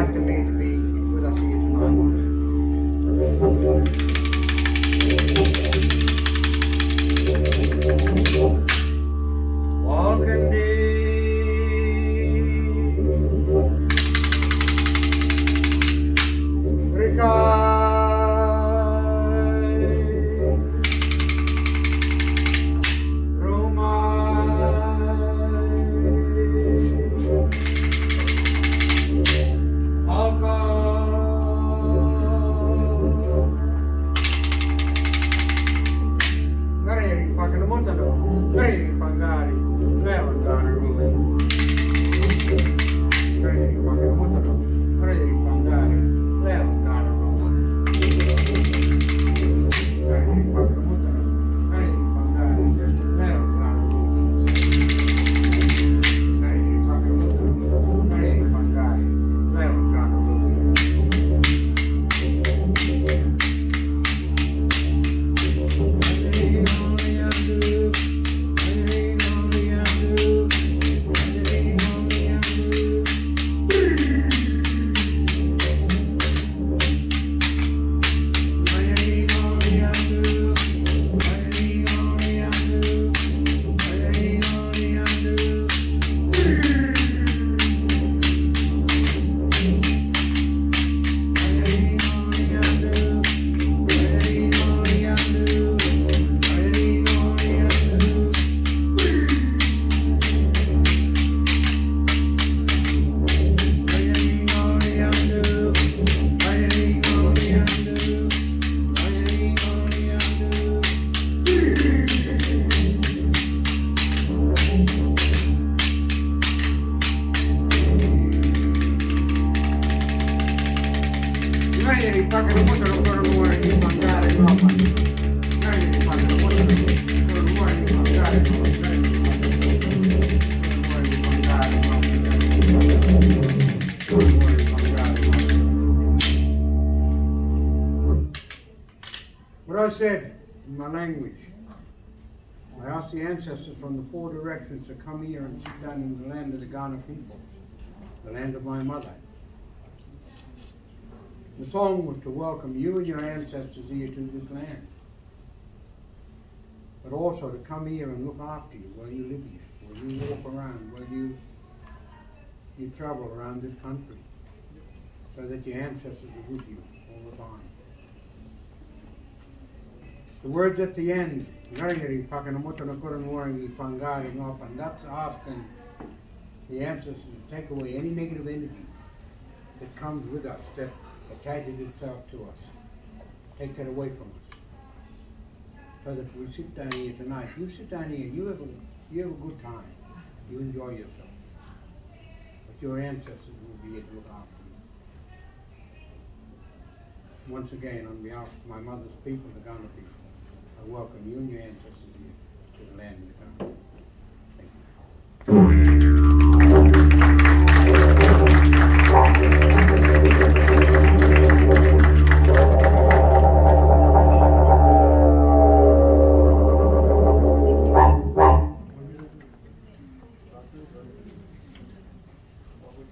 invited me to be with us here tonight. Levan gana What I said in my language, I asked the ancestors from the four directions to come here and sit down in the land of the Kaurna people, the land of my mother. The song was to welcome you and your ancestors here to this land. But also to come here and look after you while you live here, while you walk around, while you, you travel around this country, so that your ancestors are with you all the time. The words at the end, "Ngayari pakanamoto pangari ngopan," that's asking the ancestors to take away any negative energy that comes with us, that attaches itself to us. Take that away from us. So that we sit down here tonight, you sit down here you have a, you have a good time. You enjoy yourself. But your ancestors will be here to look after you. Once again, on behalf of my mother's people, the Kaurna people, I welcome you and your ancestors here